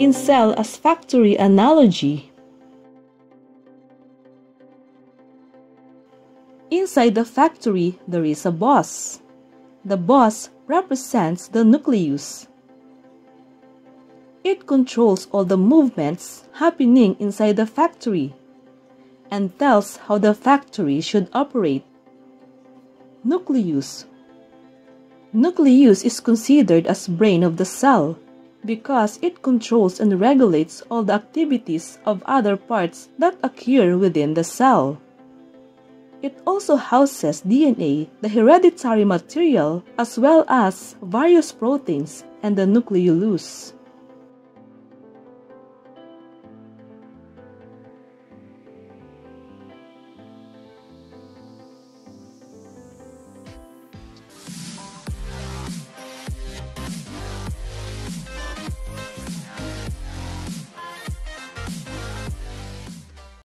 In cell as factory analogy, Inside the factory, there is a boss. The boss represents the nucleus. It controls all the movements happening inside the factory and tells how the factory should operate. Nucleus Nucleus is considered as brain of the cell because it controls and regulates all the activities of other parts that occur within the cell. It also houses DNA, the hereditary material, as well as various proteins and the nucleolus.